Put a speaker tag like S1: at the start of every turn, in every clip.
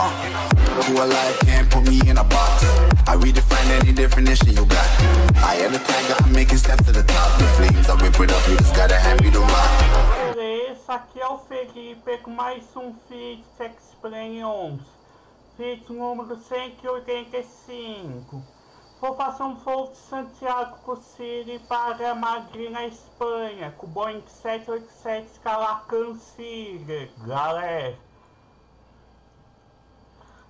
S1: pump. Who alive can't put me in a box. I redefine any definition you got. I am the tiger, I'm making steps to the top. The flames, up, you just gotta hand me the rock.
S2: Beleza, aqui é o Felipe com mais um feat Explains. Feat número 185. Vou fazer um voo de Santiago City para Madrid, na Espanha, com Boeing 787 Calacan City, galera.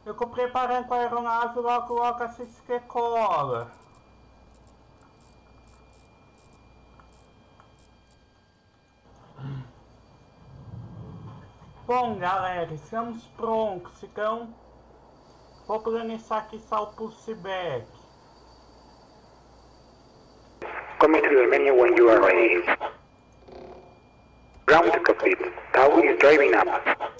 S2: Eu tô preparando com a aeronave logo logo assim cola. Bom, galera, estamos prontos, então vou planejar aqui salto o Cibec.
S3: Coming to the menu when you are ready. Ground complete. Tau is driving up.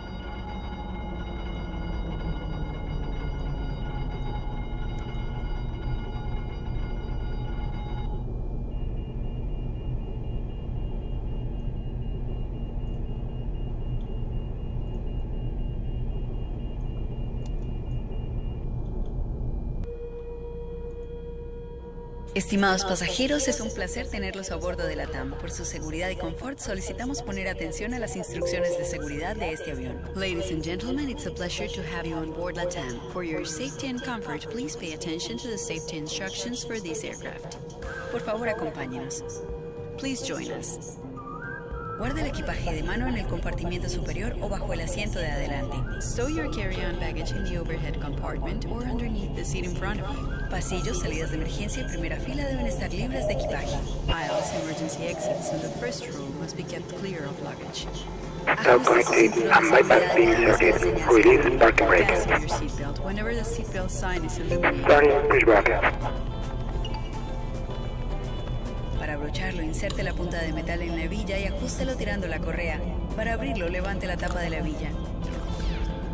S4: Estimados pasajeros, es un placer tenerlos a bordo de la TAM. Por su seguridad y confort, solicitamos poner atención a las instrucciones de seguridad de este avión. Ladies and gentlemen, it's a pleasure to have you on board LATAM. For your safety and comfort, please pay attention to the safety instructions for this aircraft. Por favor, acompáñenos. Please join us. Guarde el equipaje de mano en el compartimiento superior o bajo el asiento de adelante. Stow your carry-on baggage in the overhead compartment or underneath the seat in front of you. Pasillos, salidas de emergencia y primera fila deben estar libres de equipaje. Aisles, emergency exits and the first row must be kept clear of luggage.
S3: Tau connected and bypass being inserted. Release parking brake.
S4: Fasten your seatbelt whenever the seatbelt sign is illuminated. Abrocharlo, inserte la punta de metal en la hebilla y ajústelo tirando la correa. Para abrirlo, levante la tapa de la hebilla.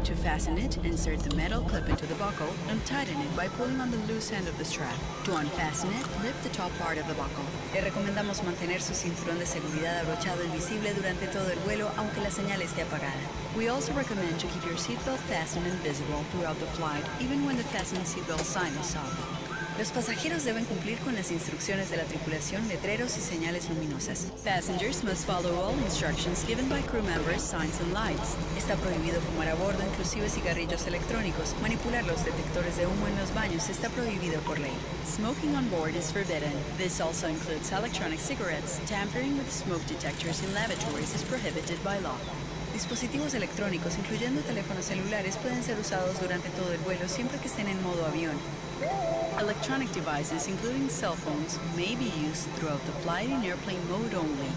S4: To fasten it, insert the metal clip into the buckle and tighten it by pulling on the loose end of the strap. To unfasten it, lift the top part of the buckle. Le recomendamos mantener su cinturón de seguridad abrochado y visible durante todo el vuelo, aunque la señal esté apagada. We also recommend to keep your seatbelt fastened and visible throughout the flight, even when the fasten seatbelt sign is off. Los pasajeros deben cumplir con las instrucciones de la tripulación, letreros y señales luminosas. Passengers must follow all instructions given by crew members, signs and lights. Está prohibido fumar a bordo, inclusive cigarrillos electrónicos. Manipular los detectores de humo en los baños está prohibido por ley. Smoking on board is forbidden. This also includes electronic cigarettes. Tampering with smoke detectors in lavatories is prohibited by law. Dispositivos electrónicos, incluyendo teléfonos celulares, pueden ser usados durante todo el vuelo siempre que estén en modo avión. Electronic devices, including cell phones, may be used throughout the flight in airplane mode only.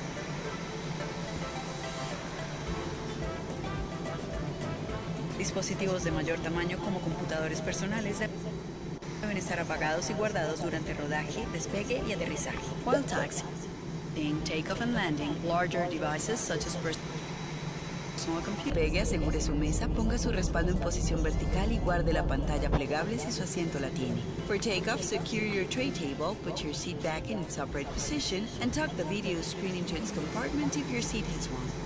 S4: Dispositivos de mayor tamaño como computadores personales deben estar apagados y guardados durante rodaje, despegue y aterrizaje. While taxiing, takeoff and landing, larger devices such as personal. Pegue, asegure su mesa, ponga su respaldo en posición vertical y guarde la pantalla plegable si su asiento la tiene. For takeoff, secure your tray table, put your seat back in its upright position, and tuck the video screen into its compartment if your seat has one.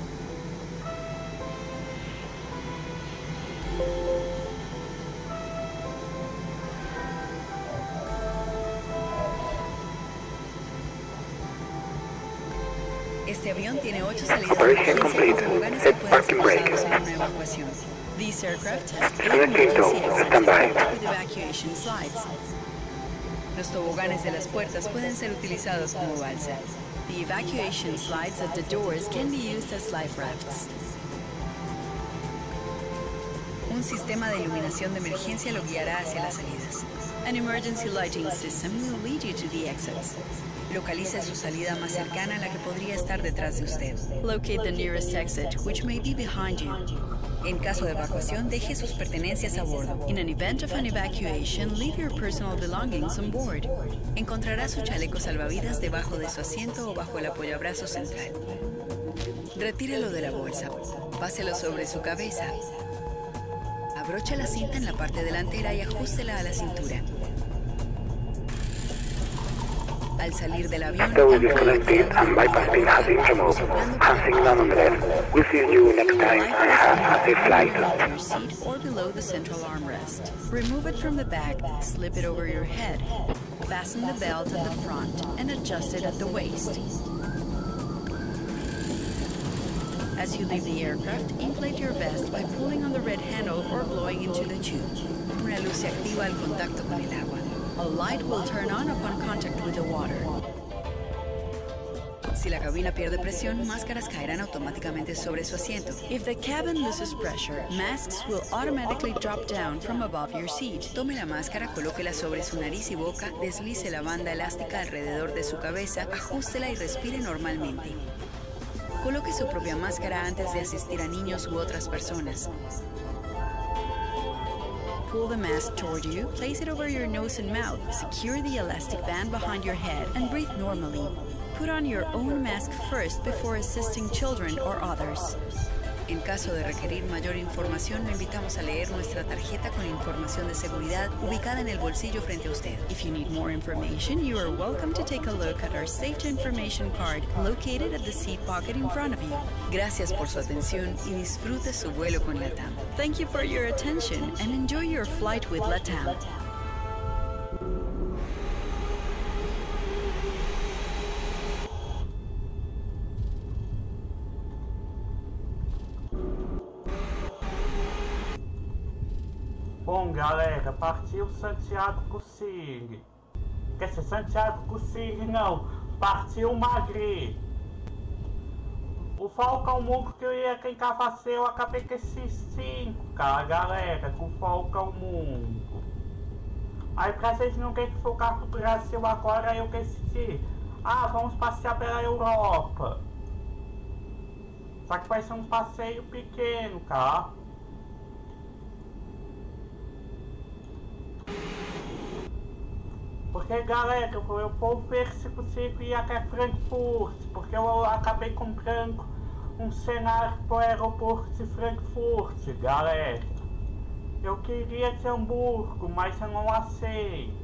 S4: Este avión tiene ocho salidas
S3: Operation complete. Head parking brake.
S4: This aircraft has evacuation slides. Los toboganes de las puertas pueden ser utilizados como balsa. The evacuation slides at the doors can be used as life rafts. Un sistema de iluminación de emergencia lo guiará hacia las salidas. An emergency lighting system will lead you to the exits. Localice su salida más cercana a la que podría estar detrás de usted. Locate the nearest exit, which may be behind you. En caso de evacuación, deje sus pertenencias a bordo. In an event of an evacuation, leave your personal belongings on board. Encontrará su chaleco salvavidas debajo de su asiento o bajo el apoyabrazo central. Retírelo de la bolsa. Páselo sobre su cabeza. Abroche la cinta en la parte delantera y ajústela a la cintura. Al salir del avión,
S3: Stowed is connected and bypass pin has been removed. Hansing nonetheless. We'll see you next time and have a safe flight.
S4: your seat or below the central armrest. Remove it from the back, slip it over your head, fasten the belt at the front, and adjust it at the waist. As you leave the aircraft, inflate your vest by pulling on the red handle or blowing into the tube. Una luz se activa al contacto con el agua. A light will turn on upon contact with the water. Si la cabina pierde presión, máscaras caerán automáticamente sobre su asiento. If the cabin loses pressure, masks will automatically drop down from above your seat. Tome la máscara, colóquela sobre su nariz y boca, deslice la banda elástica alrededor de su cabeza, ajústela y respire normalmente. Coloque su propia máscara antes de asistir a niños u otras personas. Pull the mask toward you, place it over your nose and mouth, secure the elastic band behind your head, and breathe normally. Put on your own mask first before assisting children or others. En caso de requerir mayor información, lo invitamos a leer nuestra tarjeta con información de seguridad ubicada en el bolsillo frente a usted. If you need more information, you are welcome to take a look at our safety information card located at the seat pocket in front of you. Gracias por su atención y disfrute su vuelo con LATAM. Thank you for your attention and enjoy your flight with LATAM.
S2: Partiu Santiago Cussig. Quer ser Santiago Cussig, não. Partiu Magri. O Falcão Mungo que eu ia quem cavaceu, eu acabei com esses cinco, cara, galera, com o Falcão Mungo. Aí pra vocês não querem focar pro Brasil agora, eu decidi. Ah, vamos passear pela Europa. Só que vai ser um passeio pequeno, tá? Porque, galera, eu vou ver se consigo ir até Frankfurt, porque eu acabei comprando um cenário pro aeroporto de Frankfurt, galera. Eu queria de Hamburgo, mas eu não aceito.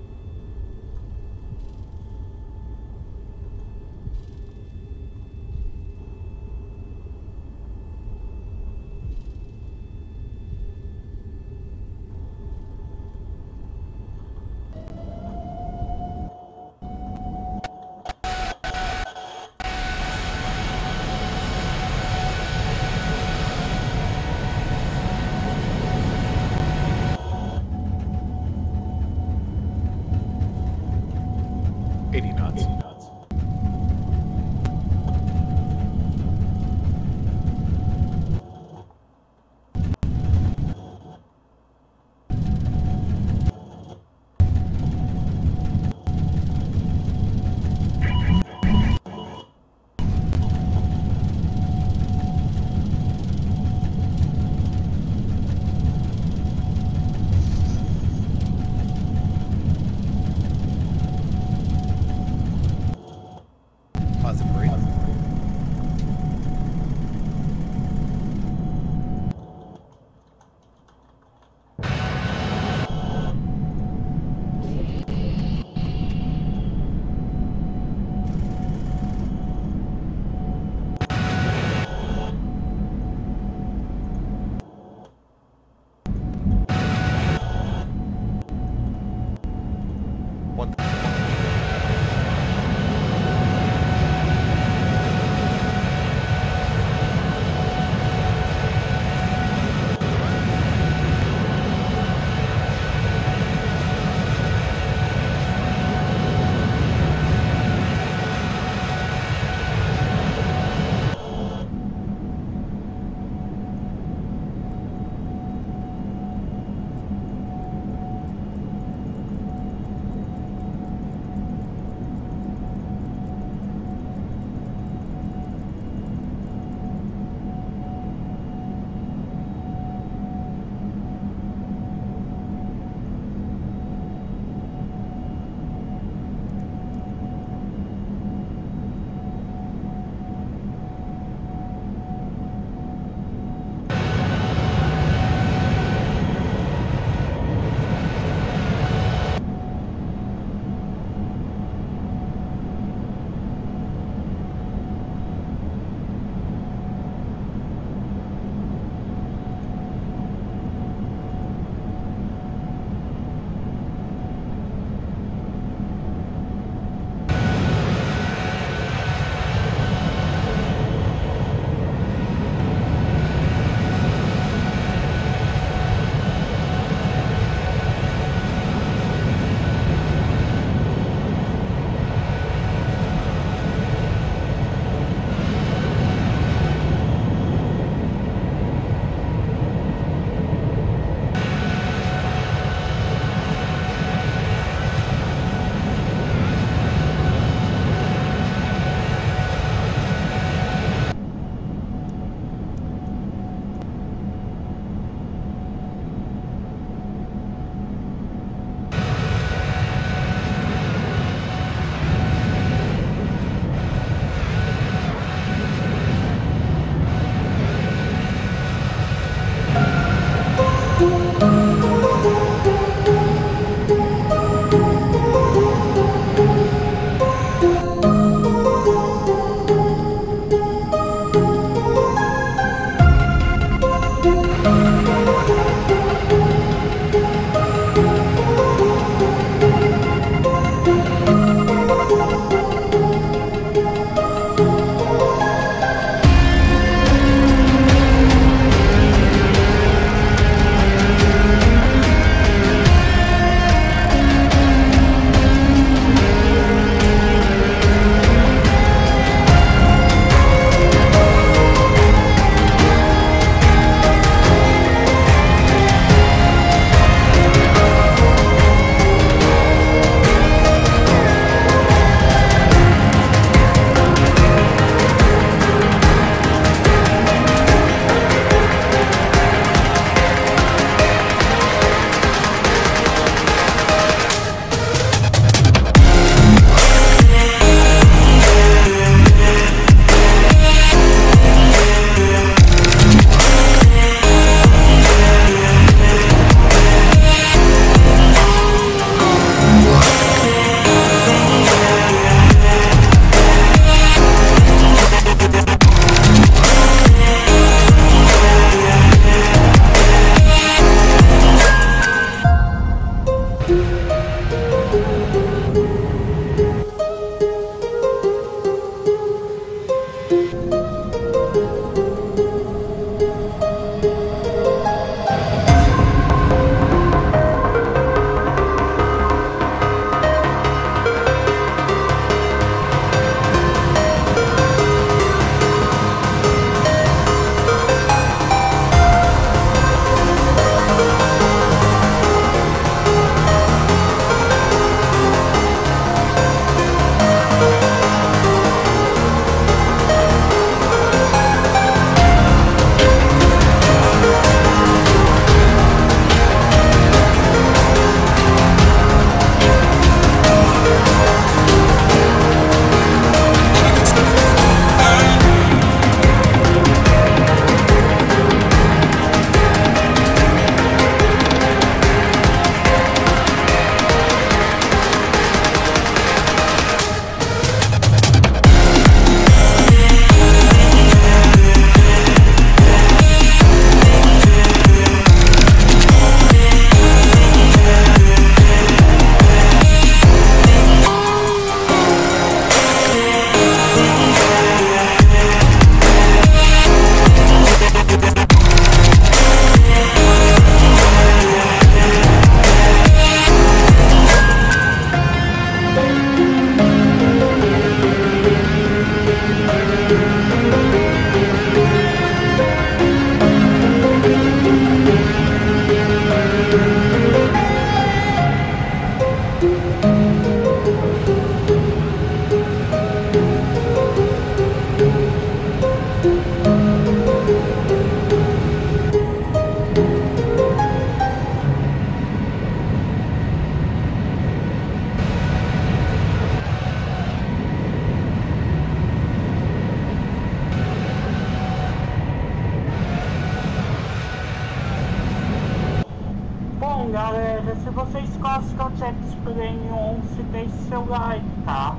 S2: Seu like, tá?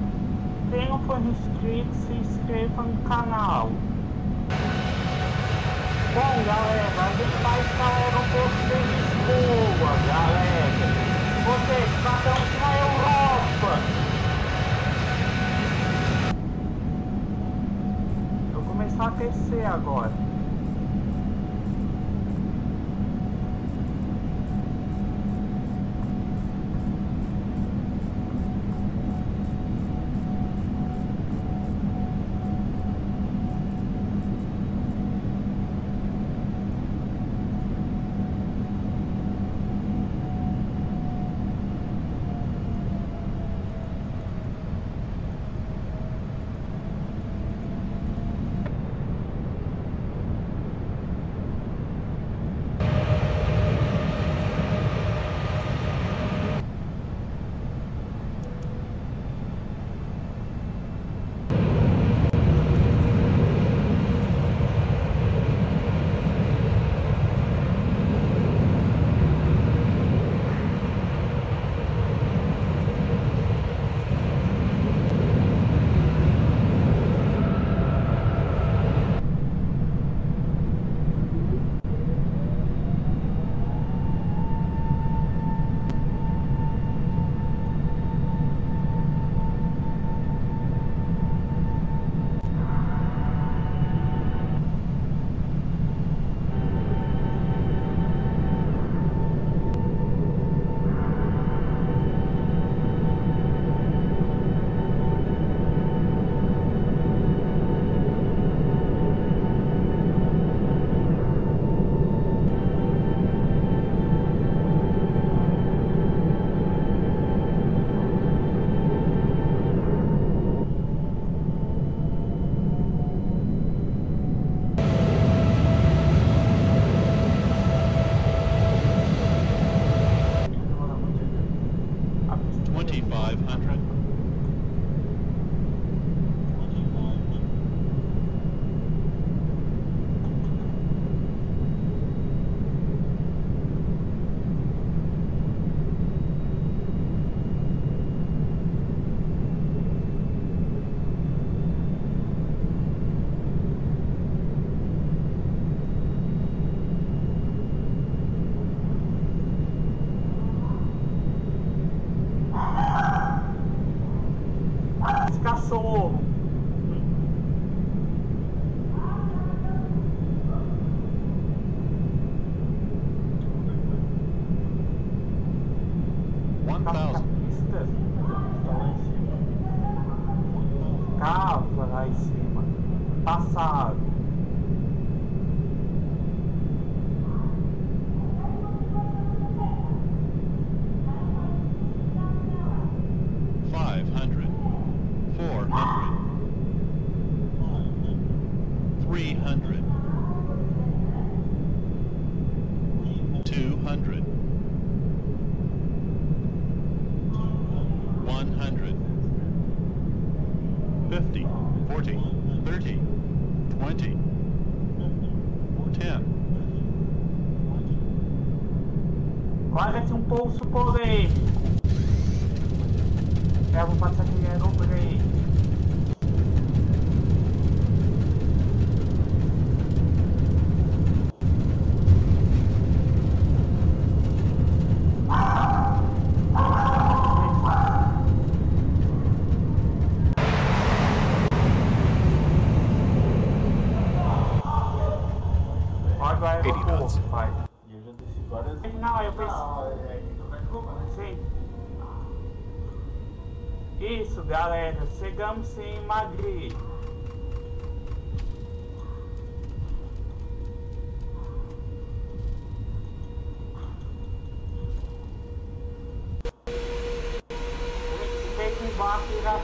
S2: Não for inscrito, se inscreva no canal. Bom, galera, a gente vai galera um pouco de Lisboa, galera. Vocês estão na Europa. Vou começar a aquecer agora.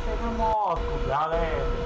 S2: Embarque irá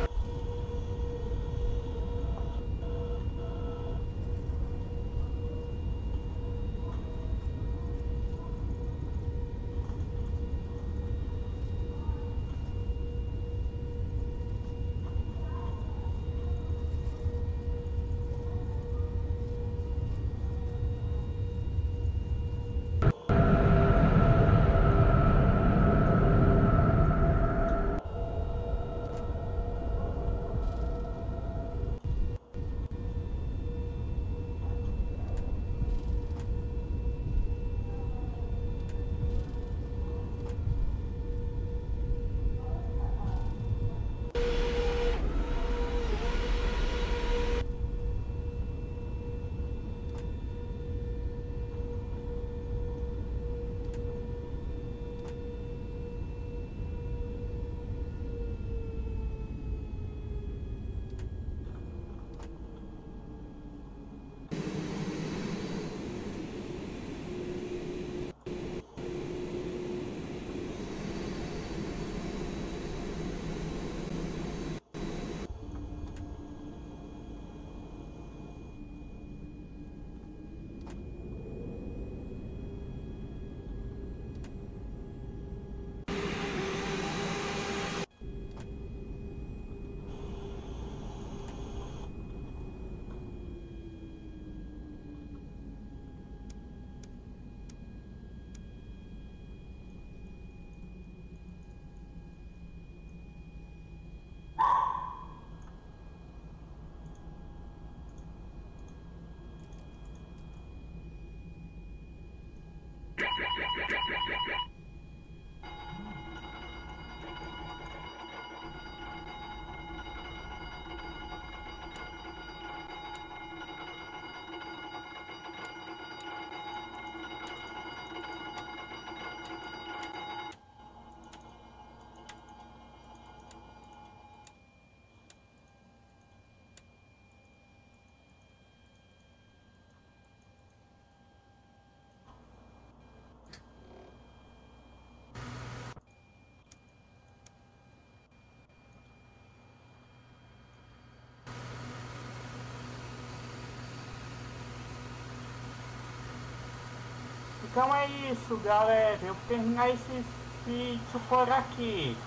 S2: Então é isso, galera. Eu vou terminar esse vídeo por aqui.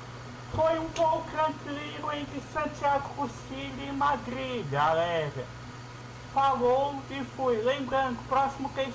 S2: Foi um voo tranquilo entre Santiago Cursilho e Madrid, galera. Falou e fui. Lembrando, próximo destino